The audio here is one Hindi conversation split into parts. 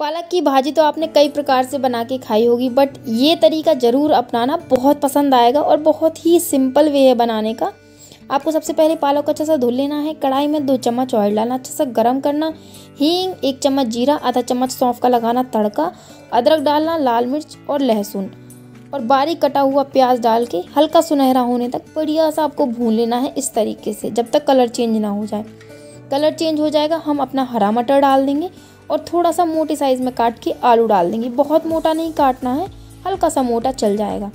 पालक की भाजी तो आपने कई प्रकार से बना के खाई होगी बट ये तरीका ज़रूर अपनाना, बहुत पसंद आएगा और बहुत ही सिंपल वे है बनाने का। आपको सबसे पहले पालक को अच्छा सा धुल लेना है, कढ़ाई में दो चम्मच ऑयल डालना अच्छा सा गर्म करना, हींग एक चम्मच जीरा, आधा चम्मच सौंफ का लगाना तड़का, अदरक डालना, लाल मिर्च और लहसुन, और बारीक कटा हुआ प्याज डाल के हल्का सुनहरा होने तक बढ़िया सा आपको भून लेना है इस तरीके से, जब तक कलर चेंज ना हो जाए। कलर चेंज हो जाएगा, हम अपना हरा मटर डाल देंगे और थोड़ा सा मोटे साइज़ में काट के आलू डाल देंगे। बहुत मोटा नहीं काटना है, हल्का सा मोटा चल जाएगा।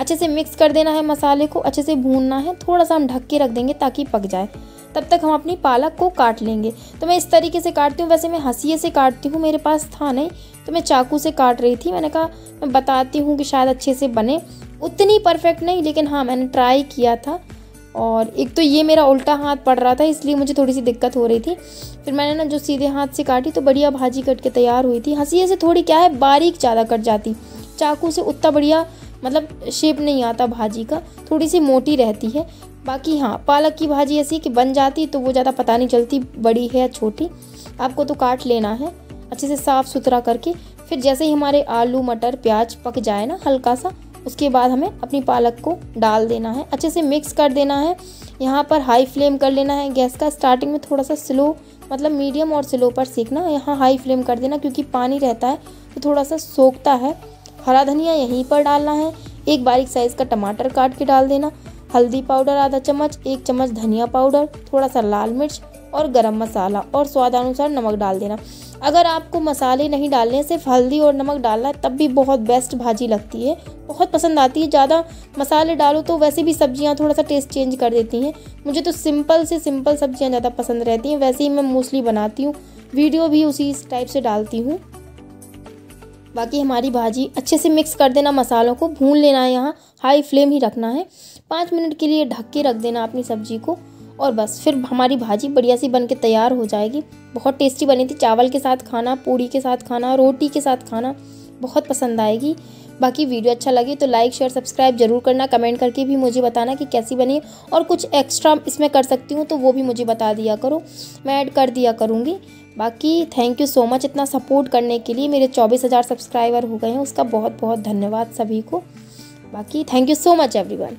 अच्छे से मिक्स कर देना है मसाले को, अच्छे से भूनना है, थोड़ा सा हम ढक के रख देंगे ताकि पक जाए। तब तक हम अपनी पालक को काट लेंगे। तो मैं इस तरीके से काटती हूँ, वैसे मैं हंसीए से काटती हूँ, मेरे पास था नहीं तो मैं चाकू से काट रही थी। मैंने कहा, मैं बताती हूँ कि शायद अच्छे से बने। उतनी परफेक्ट नहीं, लेकिन हाँ मैंने ट्राई किया था। और एक तो ये मेरा उल्टा हाथ पड़ रहा था, इसलिए मुझे थोड़ी सी दिक्कत हो रही थी। फिर मैंने ना जो सीधे हाथ से काटी तो बढ़िया भाजी कट के तैयार हुई थी। हँसी से थोड़ी क्या है, बारीक ज़्यादा कट जाती। चाकू से उतना बढ़िया मतलब शेप नहीं आता भाजी का, थोड़ी सी मोटी रहती है। बाकी हाँ पालक की भाजी ऐसी कि बन जाती तो वो ज़्यादा पता नहीं चलती बड़ी है या छोटी। आपको तो काट लेना है, अच्छे से साफ़ सुथरा करके। फिर जैसे ही हमारे आलू, मटर, प्याज पक जाए ना, हल्का सा उसके बाद हमें अपनी पालक को डाल देना है, अच्छे से मिक्स कर देना है। यहाँ पर हाई फ्लेम कर लेना है। गैस का स्टार्टिंग में थोड़ा सा स्लो मतलब मीडियम और स्लो पर सीखना यहाँ हाई फ्लेम कर देना, क्योंकि पानी रहता है तो थोड़ा सा सोखता है। हरा धनिया यहीं पर डालना है। एक बारीक साइज़ का टमाटर काट के डाल देना। हल्दी पाउडर, आधा चम्मच, एक चम्मच धनिया पाउडर, थोड़ा सा लाल मिर्च और गरम मसाला और स्वादानुसार नमक डाल देना। अगर आपको मसाले नहीं डालने सिर्फ़ हल्दी और नमक डालना है, तब भी बहुत बेस्ट भाजी लगती है। बहुत पसंद आती है। ज़्यादा मसाले डालो तो वैसे भी सब्ज़ियाँ थोड़ा सा टेस्ट चेंज कर देती हैं। मुझे तो सिंपल से सिंपल सब्ज़ियाँ ज़्यादा पसंद रहती हैं। वैसे ही मैं मोस्टली बनाती हूँ। वीडियो भी उसी टाइप से डालती हूँ। बाकी हमारी भाजी अच्छे से मिक्स कर देना, मसालों को भून लेना है यहाँ। हाई फ्लेम ही रखना है। पाँच मिनट के लिए ढक के रख देना अपनी सब्ज़ी को। और बस, फिर हमारी भाजी बढ़िया सी बन के तैयार हो जाएगी। बहुत टेस्टी बनी थी, चावल के साथ खाना पूड़ी के साथ खाना, रोटी के साथ खाना, बहुत पसंद आएगी। बाकी वीडियो अच्छा लगे तो लाइक, शेयर, सब्सक्राइब ज़रूर करना, कमेंट करके भी मुझे बताना कि कैसी बनी। और कुछ एक्स्ट्रा इसमें कर सकती हूँ तो वो भी मुझे बता दिया करो, मैं ऐड कर दिया करूँगी। बाकी थैंक यू सो मच इतना सपोर्ट करने के लिए, मेरे चौबीस हज़ार सब्सक्राइबर हो गए हैं, उसका बहुत बहुत धन्यवाद सभी को। बाकी thank you so much everyone